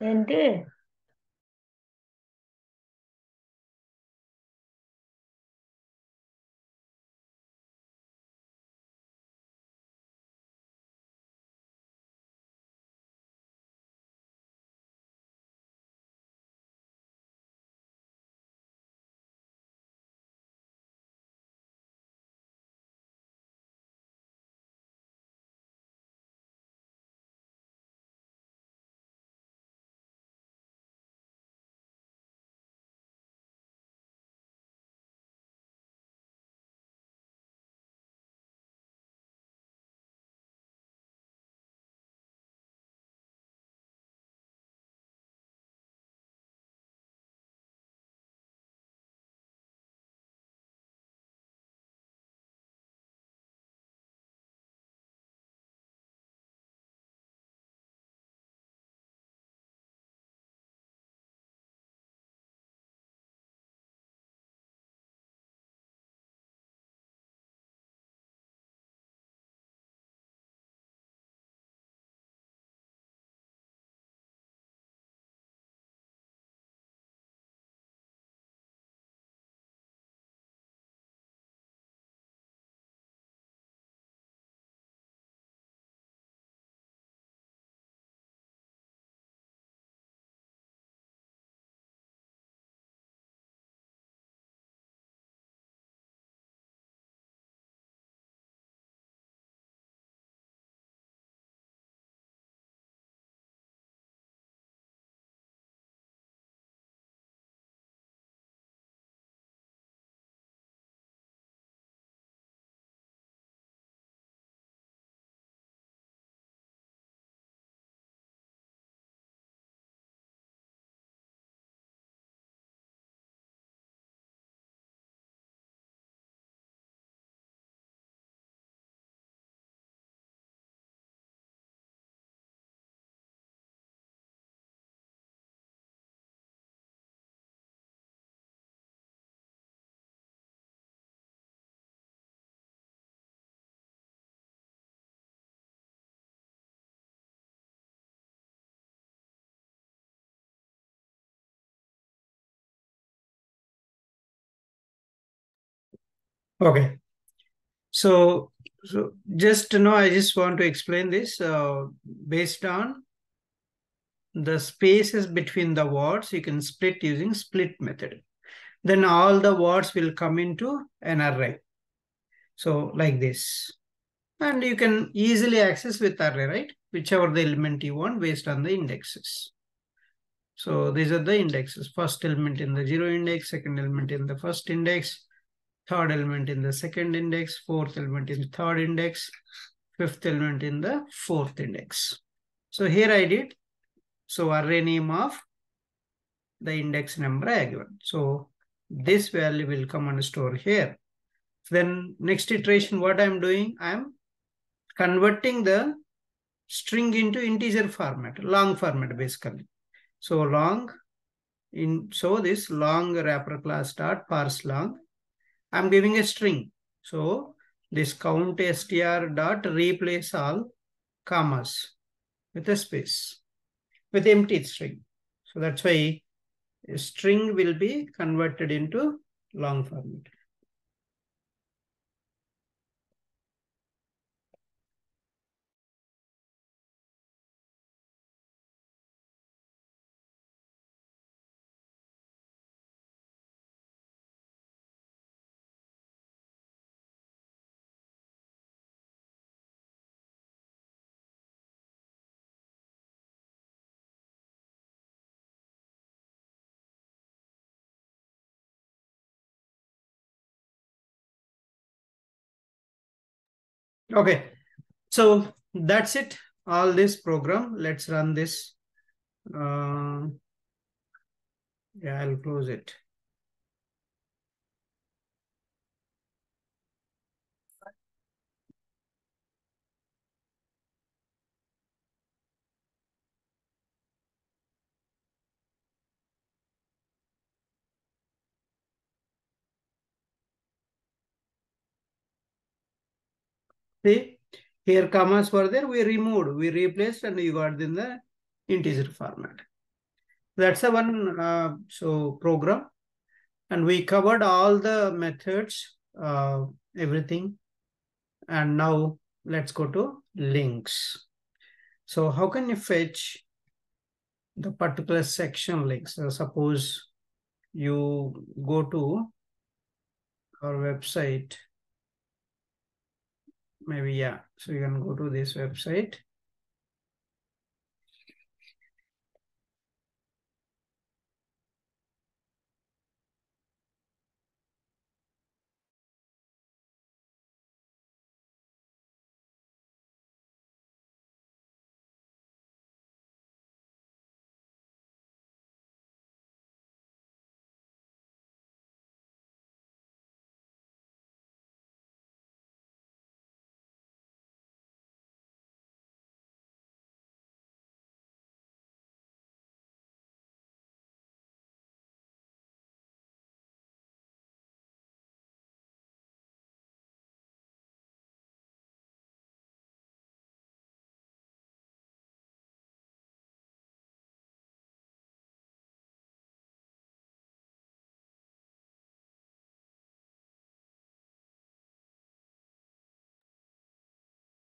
Indeed. Uh, Okay. So, so just to know, I just want to explain this uh, based on the spaces between the words, you can split using split method. Then all the words will come into an array. So like this. And you can easily access with array, right? Whichever the element you want based on the indexes. So these are the indexes. First element in the zero index, second element in the first index, third element in the second index, fourth element in the third index, fifth element in the fourth index. So here I did, so array name of the index number I given. So this value will come and store here. Then next iteration, what I'm doing, I'm converting the string into integer format, long format basically. So long in so this long wrapper class dot parse long I'm giving a string. So this count str dot replace all commas with a space with empty string. So that's why string will be converted into long format. Okay, so that's it. All this program. Let's run this. Uh, yeah, I'll close it. See, here commas were there, we removed, we replaced and you got in the integer format. That's the one uh, so program. And we covered all the methods, uh, everything. And now let's go to links. So how can you fetch the particular section links? So suppose you go to our website. Maybe, yeah. So you can go to this website.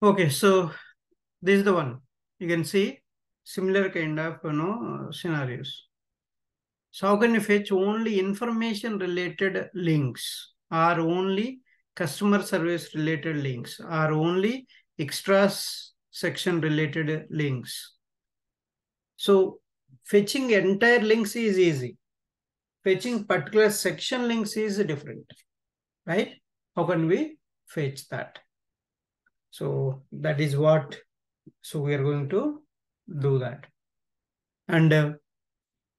Okay, so this is the one. You can see similar kind of you know scenarios. So how can you fetch only information related links or only customer service related links or only extras section related links? So fetching entire links is easy. Fetching particular section links is different, right? How can we fetch that? So that is what, so we are going to do that. And uh,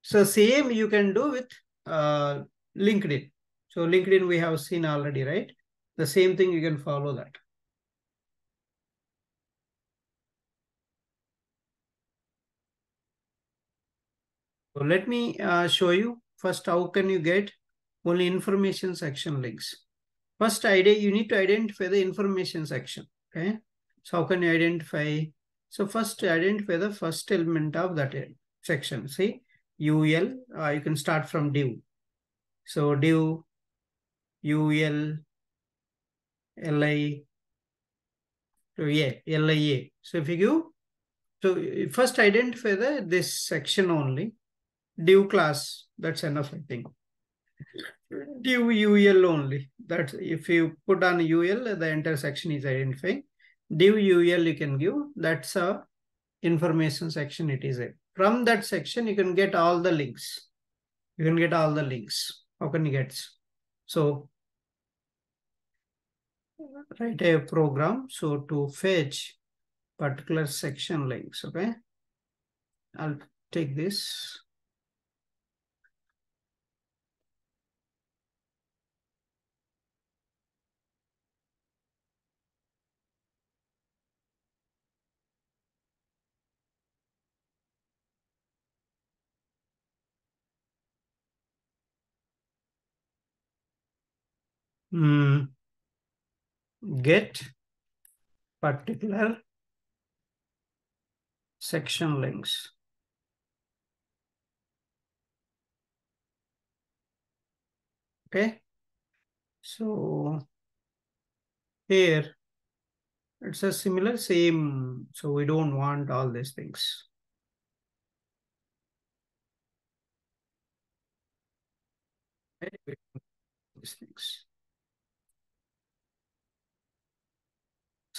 so same you can do with uh, LinkedIn. So LinkedIn we have seen already, right? The same thing you can follow that. So let me uh, show you first how can you get only information section links. First idea, you need to identify the information section. Okay. So how can you identify? So first identify the first element of that section. See, UL, uh, you can start from div. So div, UL, LI, so yeah, LIA. So if you give, so first identify the this section only. Div class, that's enough, I think div ul only. That if you put on ul, the intersection is identifying. Div ul you can give. That's a information section. It is a from that section you can get all the links. You can get all the links. How can you get? So write a program. So to fetch particular section links. Okay. I'll take this. Mm, get particular section links. Okay. So here it's a similar same. So we don't want all these things. These things.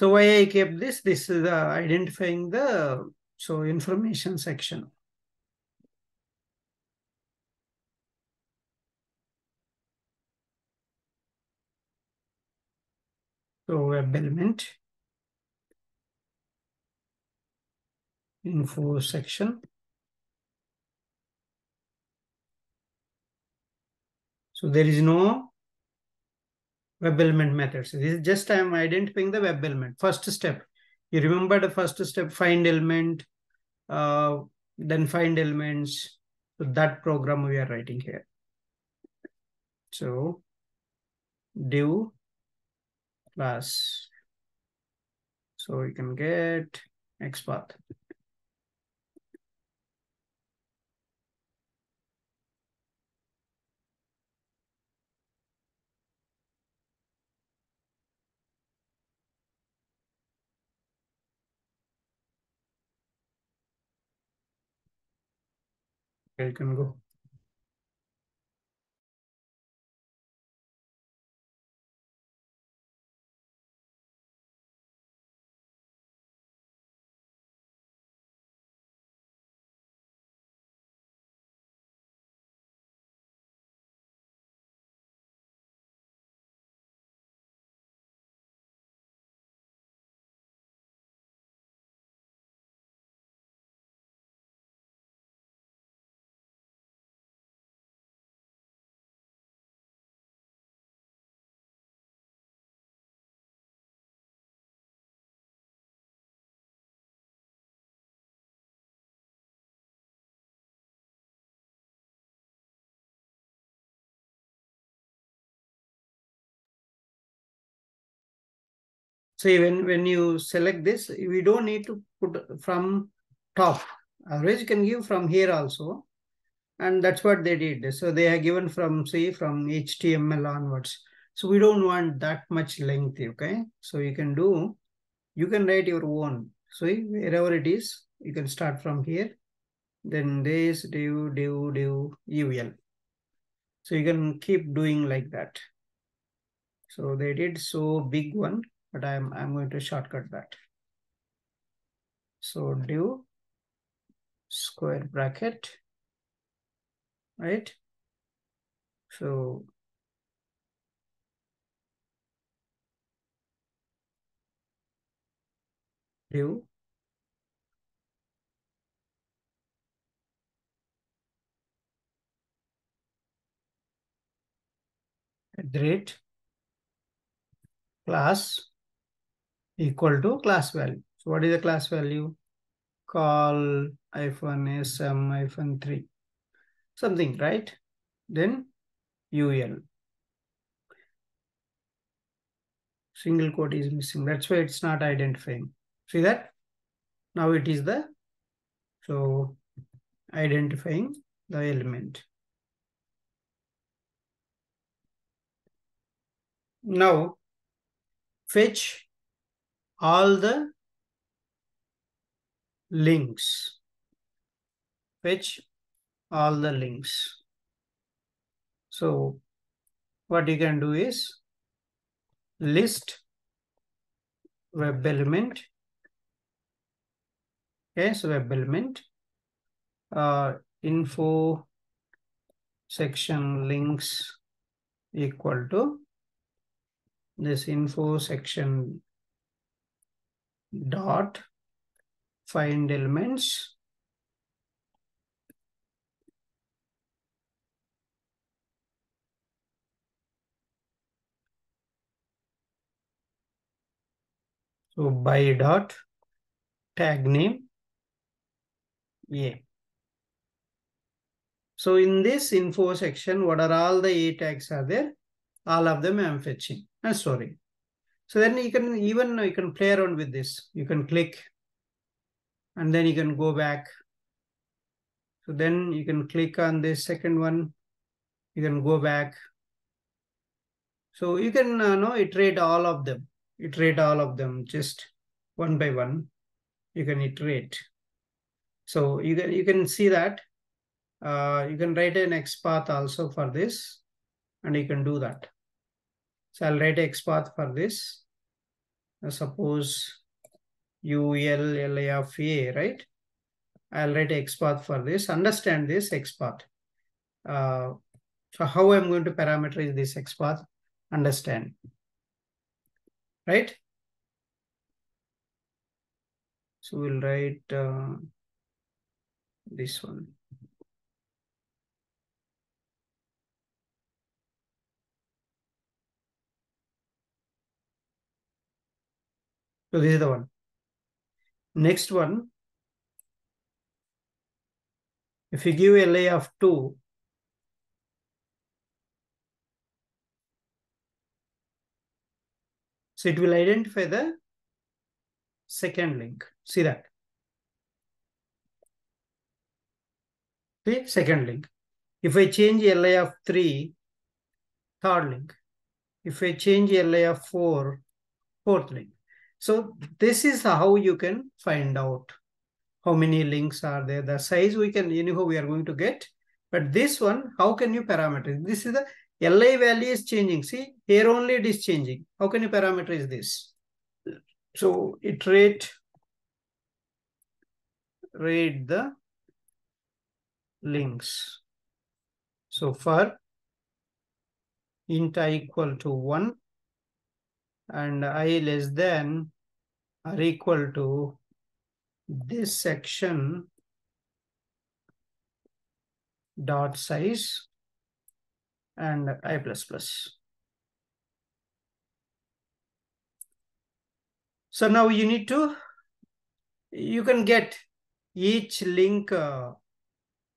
So why I kept this? This is the identifying the so information section. So web element info section. So there is no web element methods. This is just I am identifying the web element. First step. You remember the first step, find element, uh, then find elements. So that program we are writing here. So div class. So you can get XPath. You can go. See, when, when you select this, we don't need to put from top. Otherwise, you can give from here also. And that's what they did. So they are given from, say, from HTML onwards. So we don't want that much length, okay? So you can do, you can write your own. So wherever it is, you can start from here. Then this, div, div, div, UL. So you can keep doing like that. So they did so big one but I'm, I'm going to shortcut that. So do square bracket, right? So do rate class equal to class value. So what is the class value? Call hyphen SM hyphen 3. Something, right? Then UL. Single quote is missing. That's why it's not identifying. See that? Now it is the, so identifying the element. Now fetch all the links. Fetch all the links. So what you can do is list web element. Okay, so web element uh, info section links equal to this info section dot find elements. So by dot tag name a. So in this info section what are all the a tags are there? All of them i'm fetching. Ah, and storing so then you can even you can play around with this. You can click and then you can go back. So then you can click on this second one. You can go back. So you can uh, know iterate all of them. Iterate all of them just one by one. You can iterate. So you can you can see that. Uh, you can write an XPath also for this, and you can do that. So I'll write XPath for this. Uh, suppose UL of A, right? I'll write XPath for this. Understand this XPath. Uh, so how I'm going to parameterize this XPath? Understand. Right? So we'll write uh, this one. So this is the one. Next one, if you give a LA of 2, so it will identify the second link. See that? See, second link. If I change LA of 3, third link. If I change LA of 4, fourth link. So this is how you can find out how many links are there, the size we can, anyhow, we are going to get. But this one, how can you parameterize? This is the LI value is changing. See, here only it is changing. How can you parameterize this? So iterate, read the links. So for int i equal to 1 and i less than or equal to this section dot size and i plus plus. So now you need to, you can get each link uh,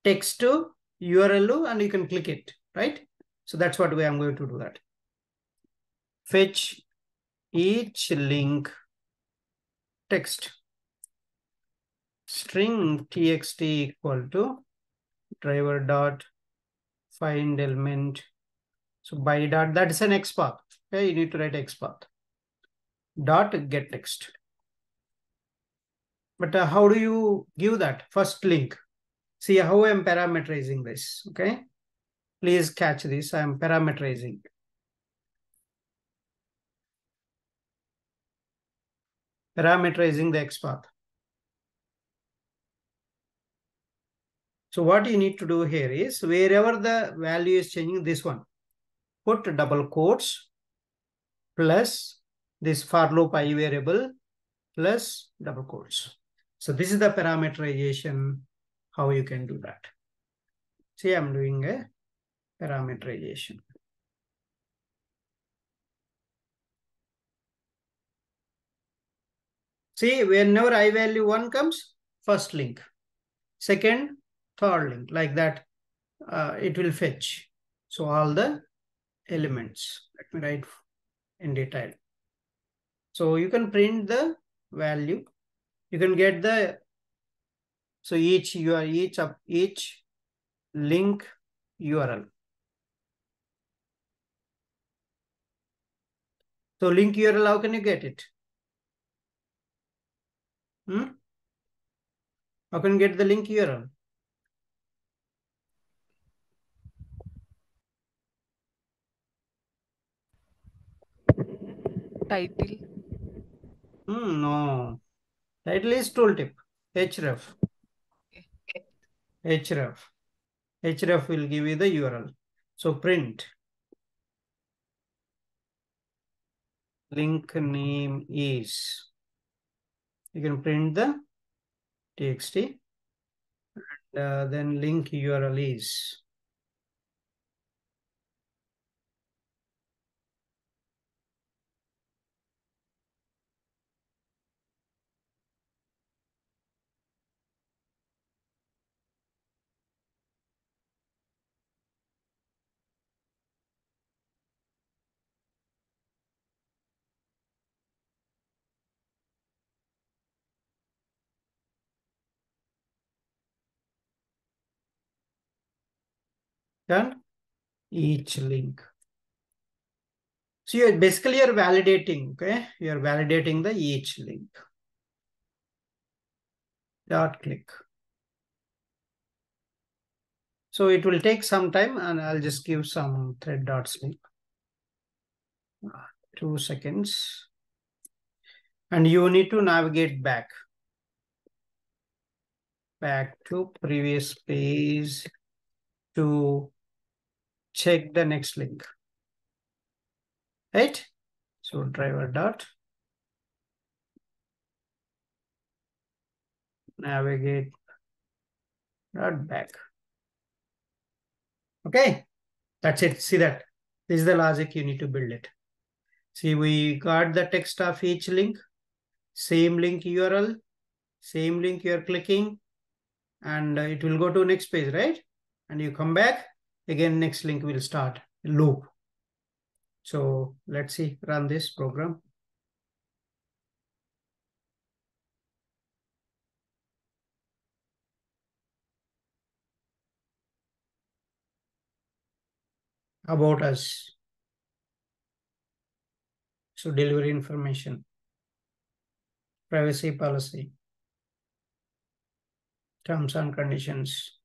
text to URL and you can click it, right? So that's what way I'm going to do that. Fetch each link text string txt equal to driver dot find element. So by dot, that is an XPath. Okay, you need to write XPath. Dot get text. But uh, how do you give that first link? See how I'm parameterizing this, okay? Please catch this, I'm parameterizing. Parameterizing the XPath. So what you need to do here is wherever the value is changing, this one, put double quotes plus this for loop i variable plus double quotes. So this is the parameterization, how you can do that. See, I'm doing a parameterization. See, whenever i value 1 comes, first link. Second, third link like that uh, it will fetch. So all the elements let me write in detail. So you can print the value. You can get the so each you are each of each link url so link url how can you get it hmm? how can get the link here? title? Hmm, no. Title is tooltip. href. Okay. href. href will give you the URL. So print. Link name is. You can print the txt. And uh, then link URL is. Done. Each link. So you're basically you're validating, okay? You're validating the each link. Dot click. So it will take some time and I'll just give some thread dot sleep. Ah, two seconds. And you need to navigate back. Back to previous page to check the next link. Right? So driver dot navigate dot back. Okay, that's it. See that? This is the logic you need to build it. See, we got the text of each link, same link URL, same link you're clicking, and it will go to next page, right? And you come back, again, next link will start loop. So let's see, run this program. About us. So delivery information, privacy policy. terms and conditions.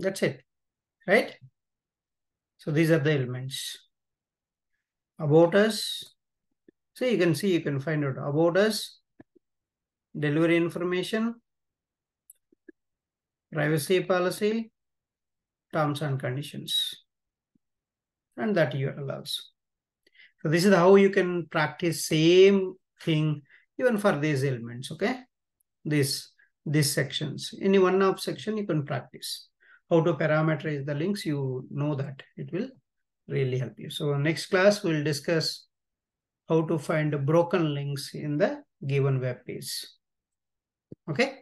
That's it, right? So these are the elements. About us. So you can see, you can find out about us, delivery information, privacy policy, terms and conditions. And that URL also. So this is how you can practice same thing even for these elements, okay? This, these sections. Any one of section you can practice. How to parameterize the links, you know that. It will really help you. So next class, we'll discuss how to find broken links in the given web page. Okay?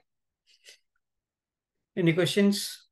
Any questions?